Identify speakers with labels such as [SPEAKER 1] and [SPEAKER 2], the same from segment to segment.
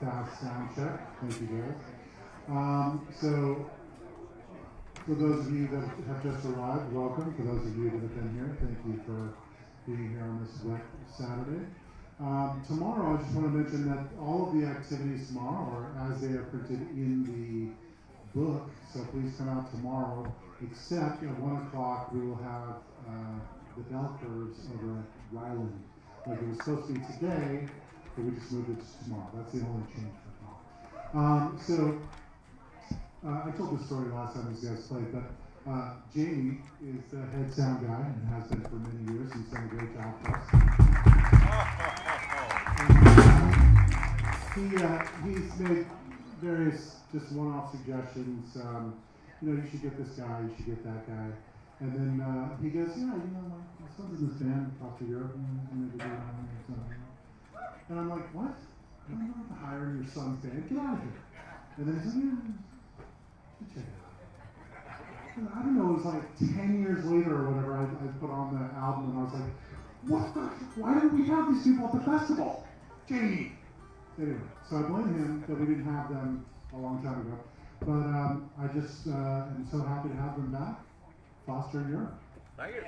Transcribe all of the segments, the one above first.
[SPEAKER 1] fast sound check. Thank you guys. Um, so, for those of you that have just arrived, welcome. For those of you that have been here, thank you for being here on this wet Saturday. Um, tomorrow, I just want to mention that all of the activities tomorrow are as they are printed in the book. So please come out tomorrow. Except at one o'clock, we will have uh, the bell curves over at Ryland. Like it was supposed to be today, but we just moved it to tomorrow. That's the only change for tomorrow. Um, so uh, I told this story last time these guys played, but uh, Jamie is the head sound guy and has been for many years. He's done a great job for us. Uh, uh, he's made various just one-off suggestions. Um, you know, you should get this guy, you should get that guy. And then uh, he goes, yeah, you know, son's in this band, off to Europe, and, they do something. I'm like, what? I'm not hiring your son's band. Get out of here. And then he said, yeah, out. And I don't know, it was like 10 years later or whatever, I, I put on the album and I was like, what the, why didn't we have these people at the festival? Jamie. Anyway, so I blame him that we didn't have them a long time ago. But um, I just uh, am so happy to have them back. Foster Europe.
[SPEAKER 2] Thank you.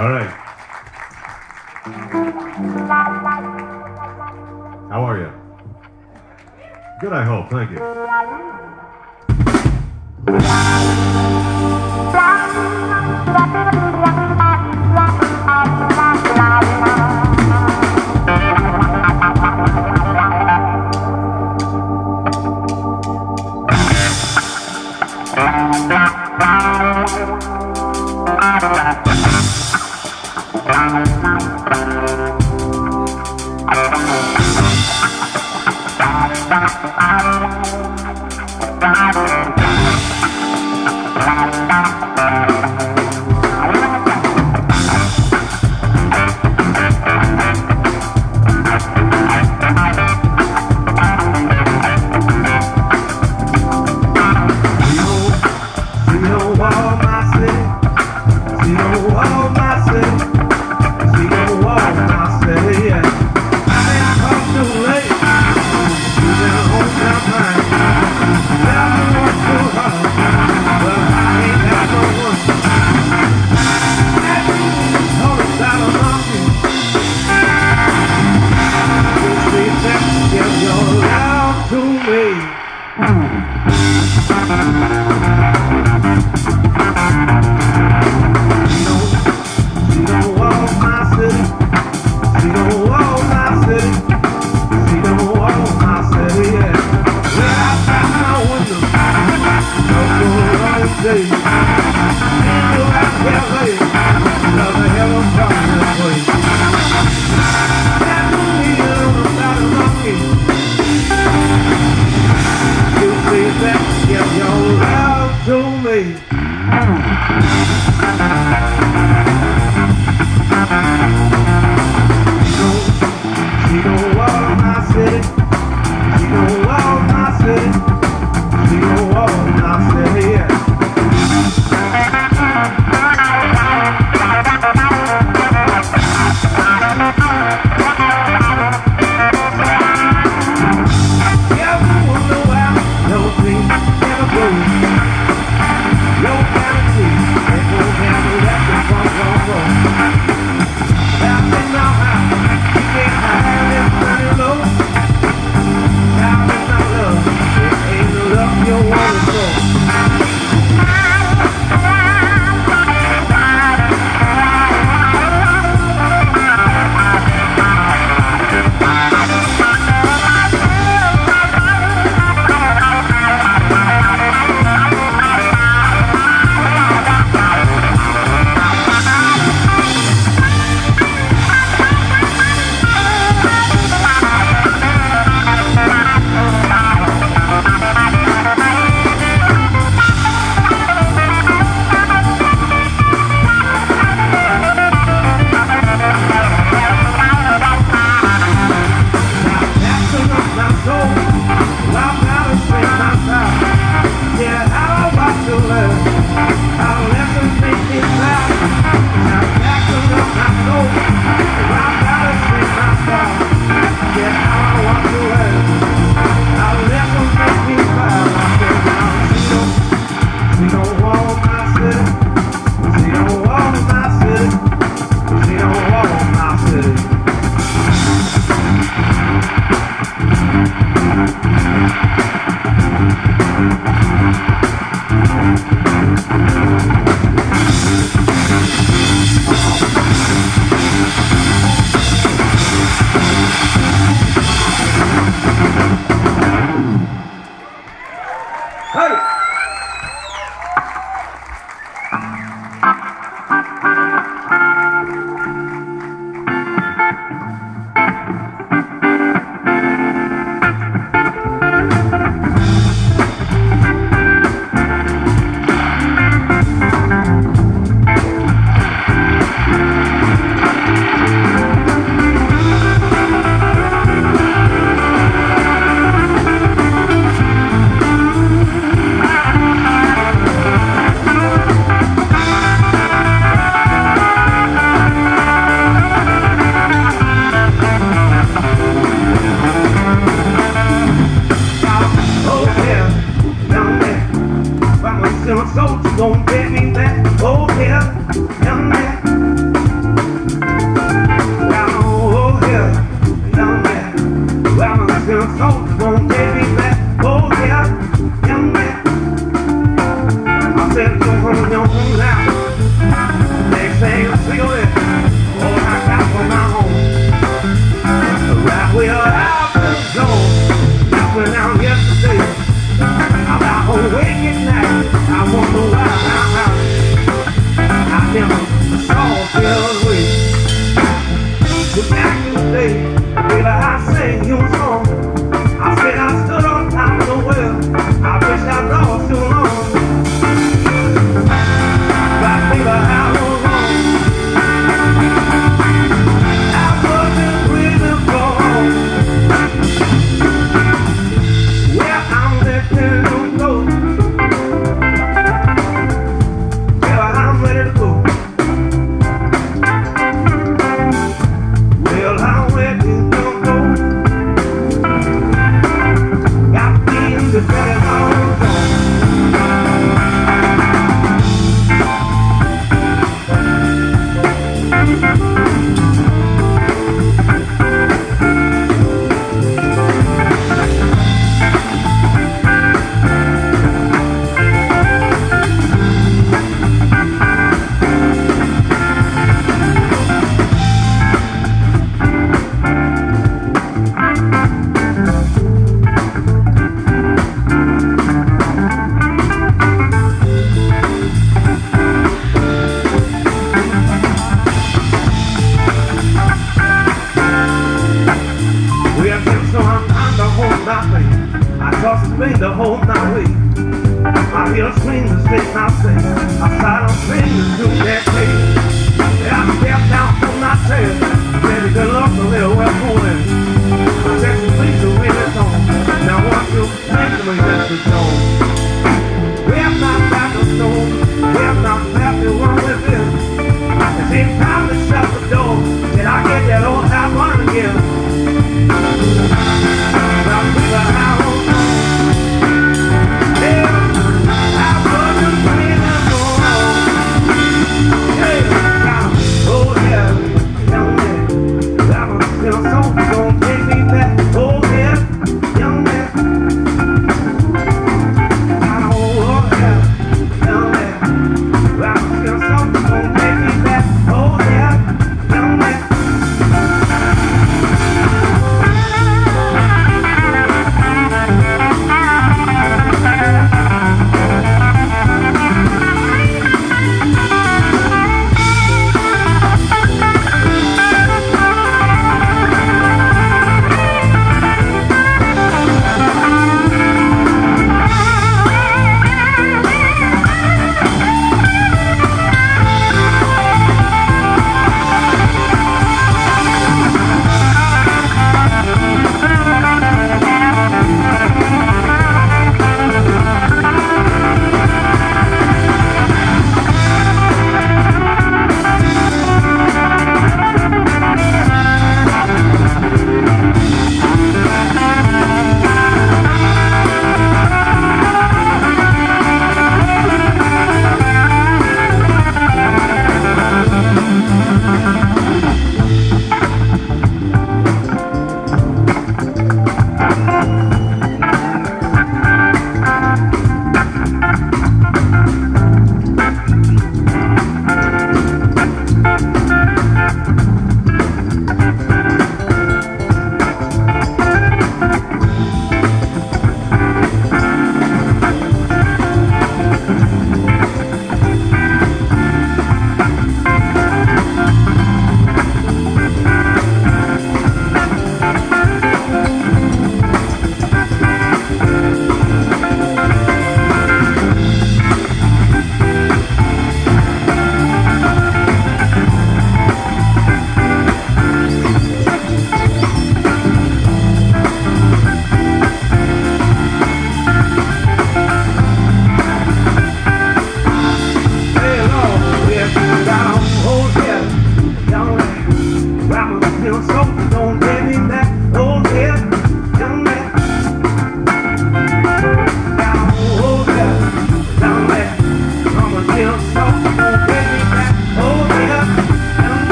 [SPEAKER 3] All right. How are you? Good, I hope. Thank you.
[SPEAKER 4] はい。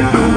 [SPEAKER 3] Sticking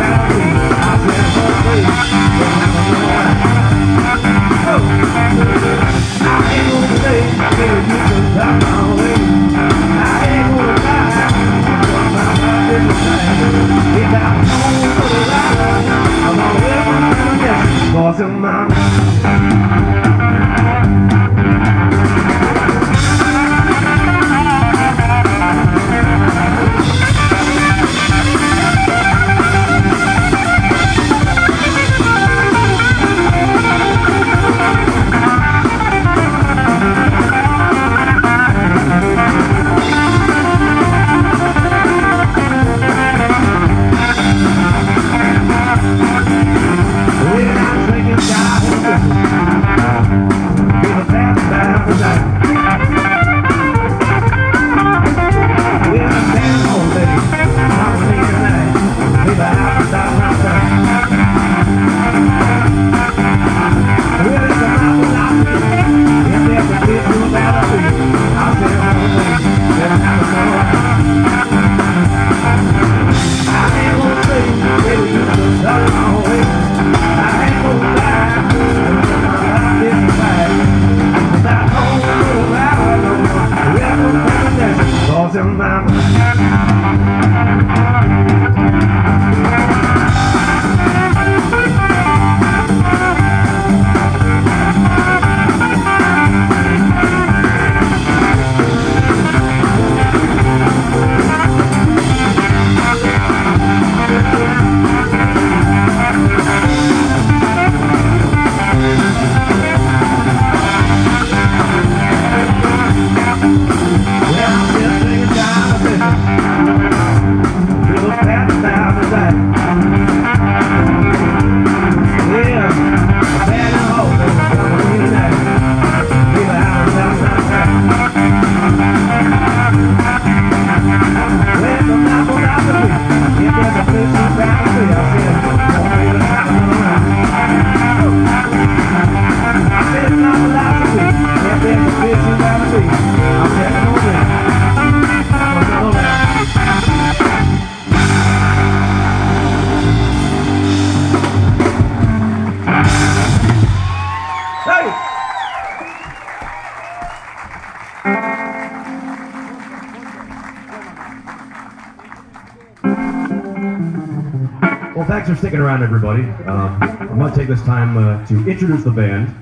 [SPEAKER 3] around, everybody. Um, I'm going to take this time uh, to introduce the band.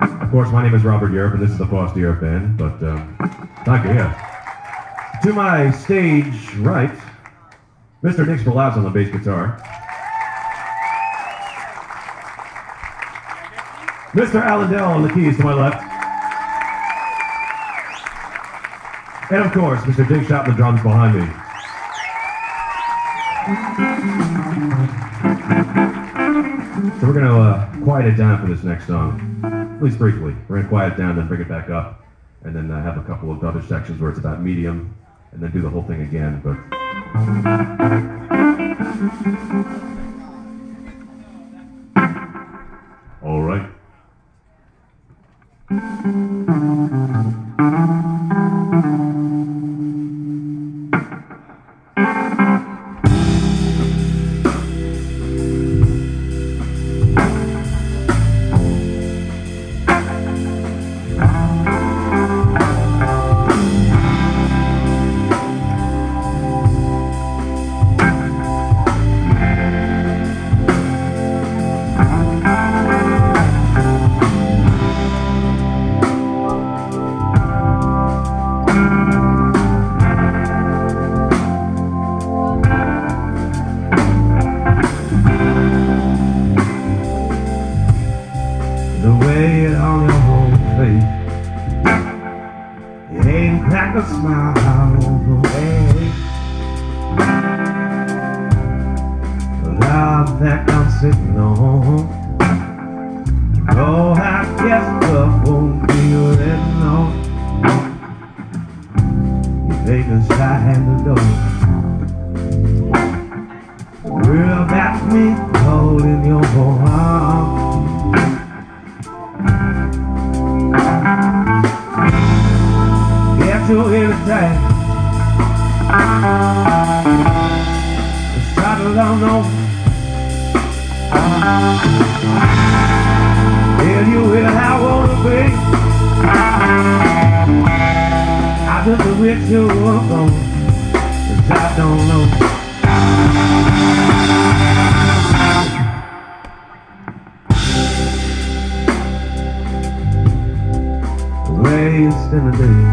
[SPEAKER 3] Of course, my name is Robert Europe, and this is the Foster Europe Band. But um, thank you, yeah. To my stage right, Mr. Nick Sferlazza on the bass guitar. Mr. Al Nadel on the keys to my left. And of course, Mr. Dig Schott on the drums behind me. So we're going to uh, quiet it down for this next song, at least briefly. We're going to quiet it down, then bring it back up, and then uh, have a couple of other sections where it's about medium, and then do the whole thing again. But day. The saddle on over. Tell you where I wanna be. I just wish you were gone, cause I don't know. wasting a day.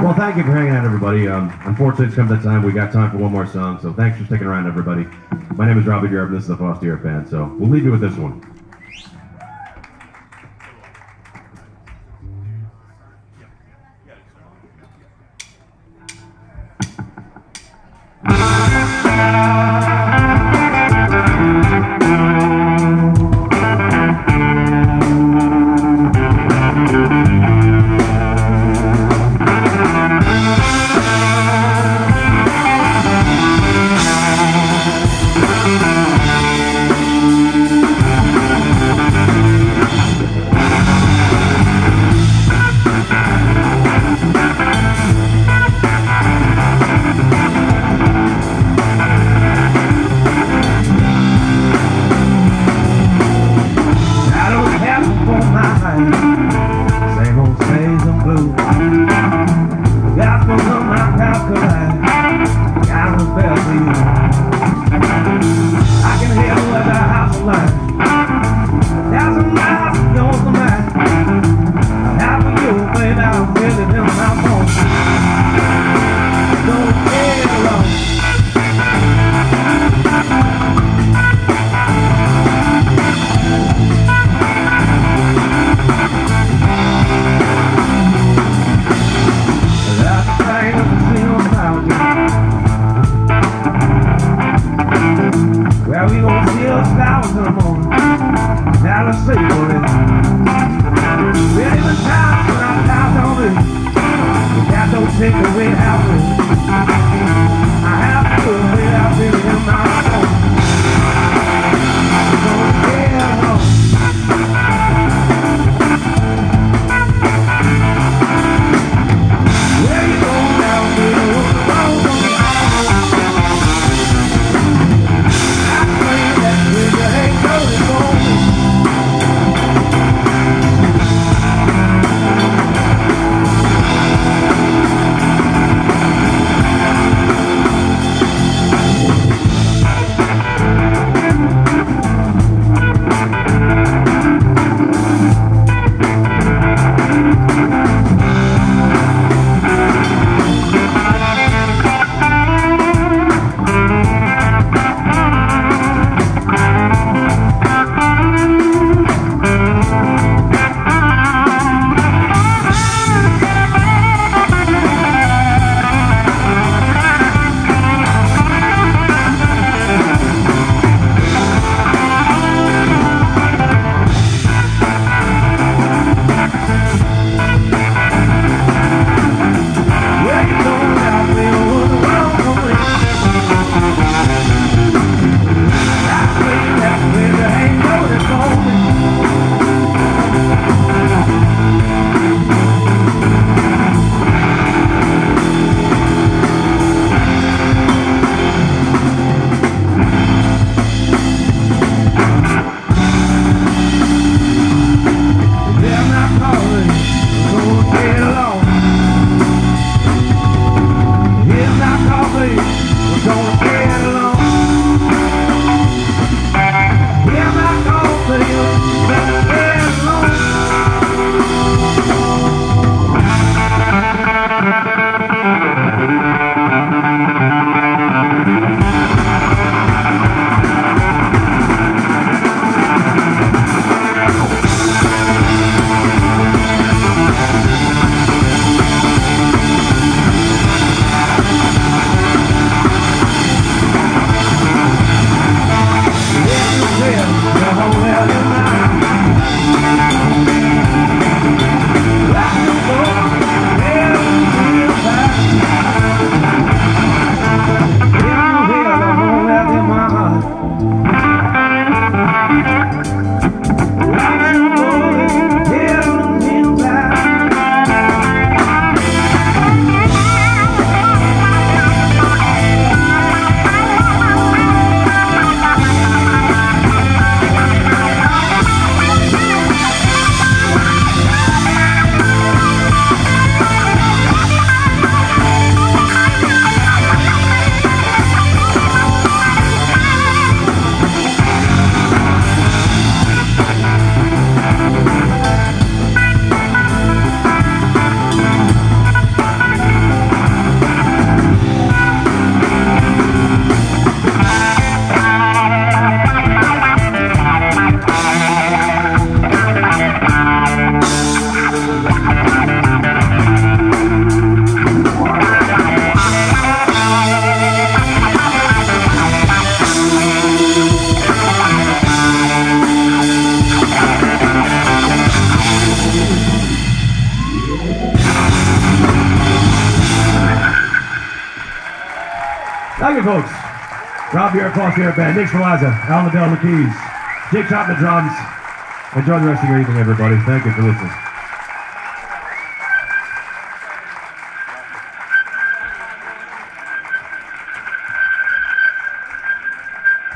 [SPEAKER 3] Well,
[SPEAKER 5] thank you for hanging out, everybody. Um, unfortunately, it's come to time. We got time for one more song, so thanks for sticking around, everybody. My name is Robert Europe. this is the Foster Europe Band, so we'll leave you with this one.
[SPEAKER 2] That's what I'm not
[SPEAKER 3] calculating. I'm a fair Crosshair Band, Nick Sferlazza, Al Nadel McKees, the keys, Jake Schott the drums. Enjoy the rest of your evening, everybody. Thank you for listening.